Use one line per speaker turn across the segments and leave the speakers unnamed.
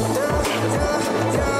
yeah, yeah, yeah.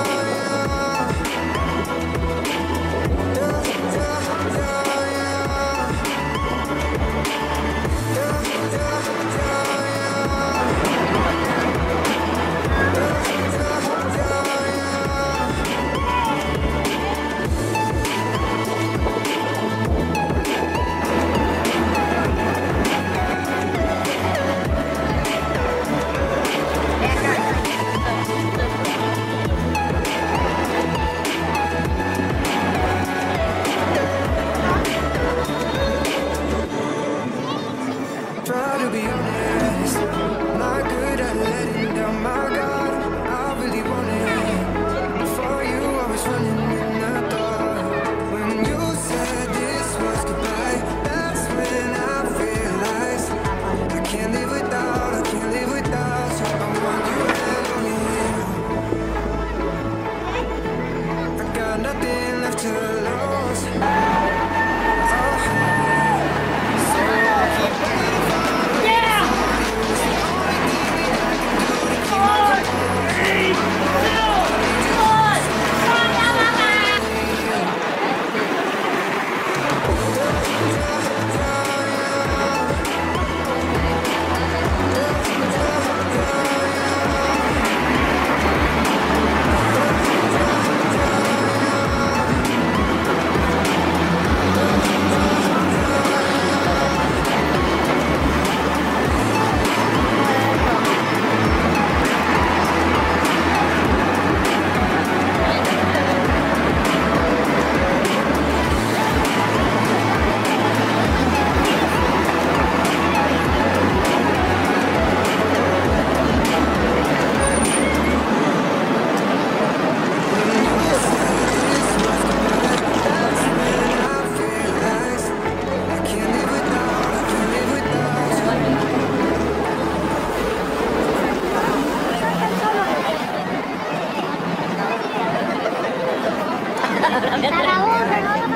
nhất là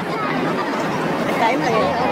cái này